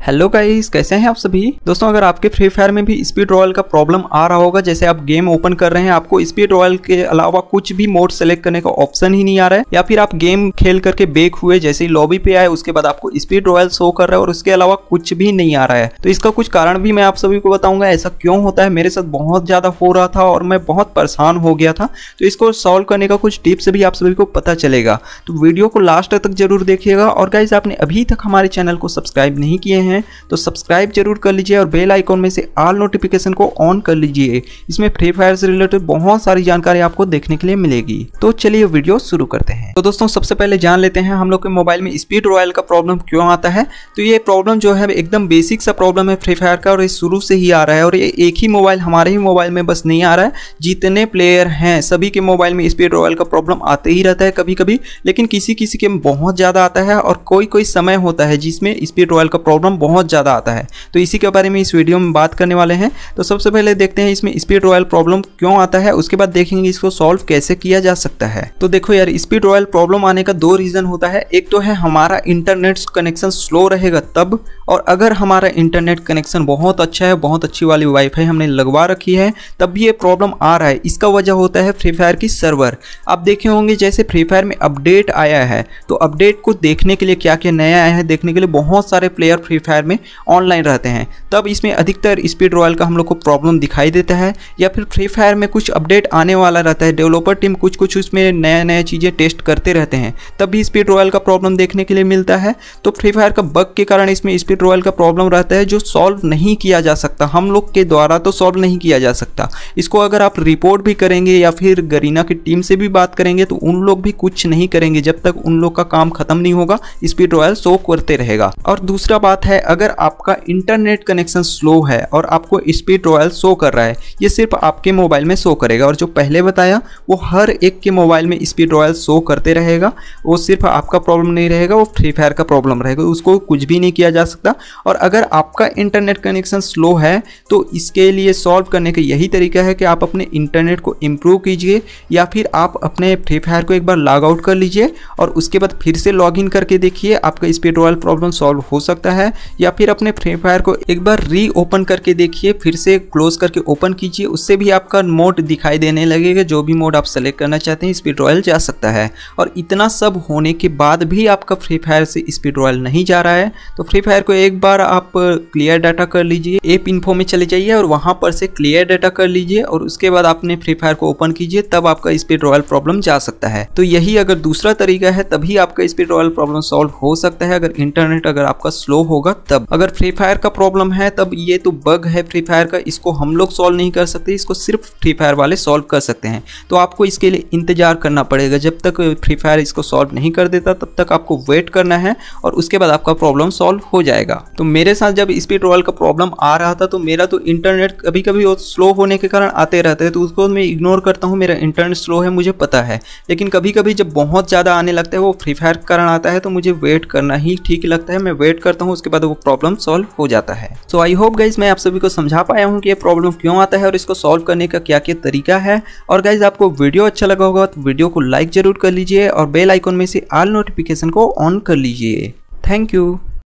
Hello guys कैसे हैं आप सभी? दोस्तों, अगर आपके फ्री फायर में भी स्पीड रॉयल का प्रॉब्लम आ रहा होगा, जैसे आप गेम ओपन कर रहे हैं, आपको स्पीड रॉयल के अलावा कुछ भी मोड सेलेक्ट करने का ऑप्शन ही नहीं आ रहा है। या फिर आप गेम खेल करके बेक हुए, जैसे ही लॉबी पे आए, उसके बाद आपको स्पीड रॉयल शो कर रहा है और उसके अलावा कुछ भी नहीं आ रहा है। तो इसका कुछ कारण भी मैं आप सभी को बताऊँगा, ऐसा क्यों होता है? मेरे साथ बहुत ज़्यादा हो रहा था और मैं बहुत परेशान हो गया था। तो इसको सॉल्व करने का कुछ टिप्स भी आप सभी को पता चलेगा। तो वीडियो को लास्ट तक ज़रूर देखिएगा। और गाइज़ आपने अभी तक हमारे चैनल को सब्सक्राइब नहीं किए हैं तो सब्सक्राइब सब्सक्राइब ज़रूर कर लीजिए और बेल आइकॉन में से ऑल नोटिफिकेशन को ऑन कर लीजिए। इसमें फ्री फायर से रिलेटेड बहुत सारी जानकारी आपको देखने के लिए मिलेगी। तो चलिए वीडियो शुरू करते हैं। तो दोस्तों, सबसे पहले जान लेते हैं, हम लोग के मोबाइल में स्पीड रॉयल का प्रॉब्लम क्यों आता है? तो ये प्रॉब्लम जो है, एकदम बेसिक सा प्रॉब्लम है फ्री फायर का और ये शुरू से ही आ रहा है और ये एक ही मोबाइल हमारे ही मोबाइल में बस नहीं आ रहा है। जितने प्लेयर हैं, सभी के मोबाइल में स्पीड रॉयल का प्रॉब्लम आते ही रहता है कभी कभी लेकिन किसी किसी के बहुत ज़्यादा आता है और कोई कोई समय होता है जिसमें स्पीड रॉयल का प्रॉब्लम बहुत ज़्यादा आता है। तो इसी के बारे में इस वीडियो में बात करने वाले हैं। तो सबसे पहले देखते हैं इसमें स्पीड रॉयल प्रॉब्लम क्यों आता है, उसके बाद देखेंगे इसको सॉल्व कैसे किया जा सकता है। तो देखो यार, स्पीड रॉयल प्रॉब्लम आने का दो रीज़न होता है। एक तो है हमारा इंटरनेट कनेक्शन स्लो रहेगा तब, और अगर हमारा इंटरनेट कनेक्शन बहुत अच्छा है, बहुत अच्छी वाली वाईफाई हमने लगवा रखी है, तब भी ये प्रॉब्लम आ रहा है। इसका वजह होता है फ्री फायर की सर्वर। आप देखे होंगे जैसे फ्री फायर में अपडेट आया है तो अपडेट को देखने के लिए क्या क्या नया आया है, देखने के लिए बहुत सारे प्लेयर फ्री फायर में ऑनलाइन रहते हैं। तब इसमें अधिकतर स्पीड रॉयल का हम लोग को प्रॉब्लम दिखाई देता है या फिर फ्री फायर में कुछ अपडेट आने वाला रहता है। डेवलपर टीम कुछ कुछ उसमें नया नया चीज़ें टेस्ट करते रहते हैं। तब भी स्पीड रॉयल का प्रॉब्लम देखने के लिए मिलता है। तो फ्री फायर का बग के कारण इसमें स्पीड रॉयल का प्रॉब्लम रहता है जो सॉल्व नहीं किया जा सकता। हम लोग के द्वारा तो सॉल्व नहीं किया जा सकता। इसको अगर आप रिपोर्ट भी करेंगे या फिर गरीना की टीम से भी बात करेंगे तो उन लोग भी कुछ नहीं करेंगे। जब तक उन लोग का काम खत्म नहीं होगा स्पीड रॉयल शो करते रहेगा। और दूसरा बात है अगर आपका इंटरनेट कनेक्शन स्लो है और आपको स्पीड रॉयल शो कर रहा है, ये सिर्फ़ आपके मोबाइल में शो करेगा। और जो पहले बताया, वो हर एक के मोबाइल में स्पीड रॉयल शो करते रहेगा। वो सिर्फ़ आपका प्रॉब्लम नहीं रहेगा, वो फ्री फायर का प्रॉब्लम रहेगा। उसको कुछ भी नहीं किया जा सकता। और अगर आपका इंटरनेट कनेक्शन स्लो है तो इसके लिए सॉल्व करने का यही तरीका है कि आप अपने इंटरनेट को इम्प्रूव कीजिए, या फिर आप अपने फ्री फायर को एक बार लॉग आउट कर लीजिए और उसके बाद फिर से लॉग इन करके देखिए, आपका स्पीड रॉयल प्रॉब्लम सॉल्व हो सकता है। या फिर अपने फ्री फायर को एक बार री ओपन करके देखिए, फिर से क्लोज करके ओपन कीजिए, उससे भी आपका मोड दिखाई देने लगेगा, जो भी मोड आप सेलेक्ट करना चाहते हैं स्पीड रॉयल जा सकता है। और इतना सब होने के बाद भी आपका फ्री फायर से स्पीड रॉयल नहीं जा रहा है तो फ्री फायर को एक बार आप क्लियर डाटा कर लीजिए एप इन्फो में चले जाइए और वहाँ पर से क्लियर डाटा कर लीजिए और उसके बाद आपने फ्री फायर को ओपन कीजिए, तब आपका स्पीड रॉयल प्रॉब्लम जा सकता है। तो यही अगर दूसरा तरीका है, तभी आपका स्पीड रॉयल प्रॉब्लम सॉल्व हो सकता है। अगर इंटरनेट अगर आपका स्लो होगा तब अगर फ्री फायर का प्रॉब्लम है, तब ये तो बग है फ्री फायर का, इसको हम लोग सॉल्व नहीं कर सकते, इसको सिर्फ़ फ्री फायर वाले सॉल्व कर सकते हैं। तो आपको इसके लिए इंतज़ार करना पड़ेगा। जब तक फ्री फायर इसको सॉल्व नहीं कर देता, तब तक आपको वेट करना है और उसके बाद आपका प्रॉब्लम सॉल्व हो जाएगा। तो मेरे साथ जब स्पीड रॉयल का प्रॉब्लम आ रहा था तो मेरा तो इंटरनेट कभी कभी स्लो होने के कारण आते रहते हैं तो उसको मैं इग्नोर करता हूँ। मेरा इंटरनेट स्लो है, मुझे पता है। लेकिन कभी कभी जब बहुत ज़्यादा आने लगता है, वो फ्री फायर कारण आता है तो मुझे वेट करना ही ठीक लगता है। मैं वेट करता हूँ, उसके बाद वो प्रॉब्लम सॉल्व हो जाता है। सो आई होप गाइज़ मैं आप सभी को समझा पाया हूँ कि ये प्रॉब्लम क्यों आता है और इसको सॉल्व करने का क्या क्या तरीका है। और गाइज़ आपको वीडियो अच्छा लगा होगा तो वीडियो को लाइक ज़रूर कर लीजिए और बेल आइकॉन में से ऑल नोटिफिकेशन को ऑन कर लीजिए। Thank you